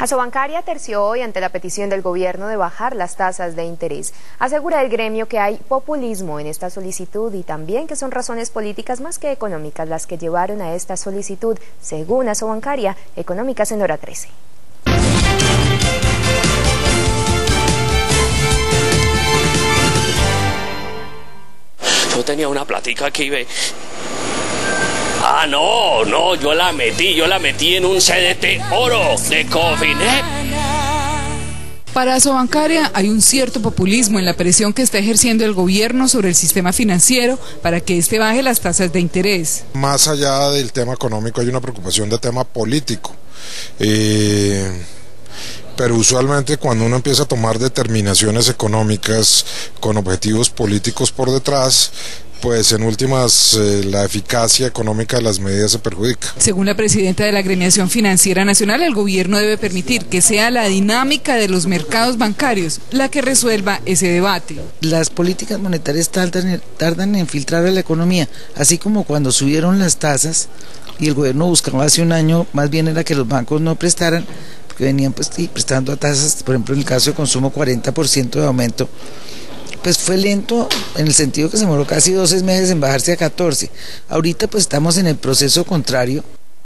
Asobancaria terció hoy ante la petición del gobierno de bajar las tasas de interés. Asegura el gremio que hay populismo en esta solicitud y también que son razones políticas más que económicas las que llevaron a esta solicitud, según Asobancaria, económicas en hora 13. Yo tenía una platica aquí, ve. Ah, no, no, yo la metí, yo la metí en un CDT oro de Cofinet. Para Asobancaria hay un cierto populismo en la presión que está ejerciendo el gobierno sobre el sistema financiero para que éste baje las tasas de interés. Más allá del tema económico hay una preocupación de tema político. Eh, pero usualmente cuando uno empieza a tomar determinaciones económicas con objetivos políticos por detrás, pues en últimas eh, la eficacia económica de las medidas se perjudica. Según la presidenta de la Agremiación Financiera Nacional, el gobierno debe permitir que sea la dinámica de los mercados bancarios la que resuelva ese debate. Las políticas monetarias tardan, tardan en filtrar a la economía, así como cuando subieron las tasas y el gobierno buscaba hace un año, más bien era que los bancos no prestaran, porque venían pues, prestando a tasas, por ejemplo en el caso de consumo 40% de aumento pues fue lento en el sentido que se demoró casi 12 meses en bajarse a 14. Ahorita pues estamos en el proceso contrario,